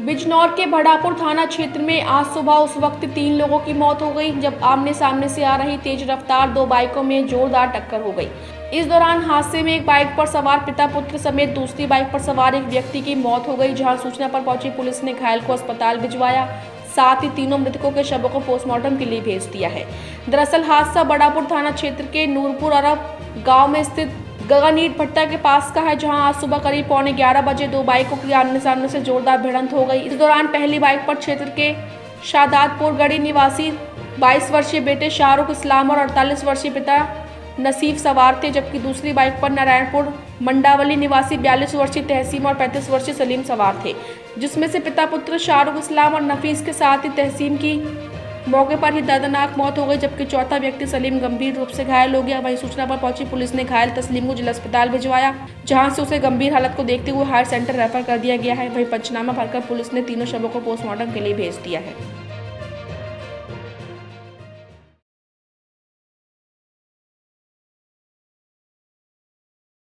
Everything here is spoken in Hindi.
बिजनौर के भड़ापुर थाना क्षेत्र में आज सुबह उस वक्त तीन लोगों की मौत हो गई, जब आमने सामने से आ रही तेज रफ्तार दो बाइकों में जोरदार टक्कर हो गई। इस दौरान हादसे में एक बाइक पर सवार पिता पुत्र समेत दूसरी बाइक पर सवार एक व्यक्ति की मौत हो गई, जहाँ सूचना पर पहुँची पुलिस ने घायल को अस्पताल भिजवाया। साथ ही तीनों मृतकों के शवों को पोस्टमार्टम के लिए भेज दिया है। दरअसल हादसा बड़ापुर थाना क्षेत्र के नूरपुर अरब गाँव में स्थित गगन ईट भट्टा के पास का है, जहाँ आज सुबह करीब पौने 11 बजे दो बाइकों की आमने सामने से जोरदार भिड़ंत हो गई। इस दौरान पहली बाइक पर क्षेत्र के शादातपुर गढ़ी निवासी 22 वर्षीय बेटे शाहरुख इस्लाम और 48 वर्षीय पिता नसीफ सवार थे, जबकि दूसरी बाइक पर नारायणपुर मंडावली निवासी 42 वर्षीय तहसीम और 35 वर्षीय सलीम सवार थे, जिसमें से पिता पुत्र शाहरुख इस्लाम और नफीस के साथ ही तहसीम की मौके पर ही दर्दनाक मौत हो गई, जबकि चौथा व्यक्ति सलीम गंभीर रूप से घायल हो गया। वहीं सूचना पर पहुँची पुलिस ने घायल तस्लीम को जिला अस्पताल भिजवाया, जहाँ से उसे गंभीर हालत को देखते हुए हायर सेंटर रेफर कर दिया गया है। वहीं पंचनामा भरकर पुलिस ने तीनों शवों को पोस्टमार्टम के लिए भेज दिया है।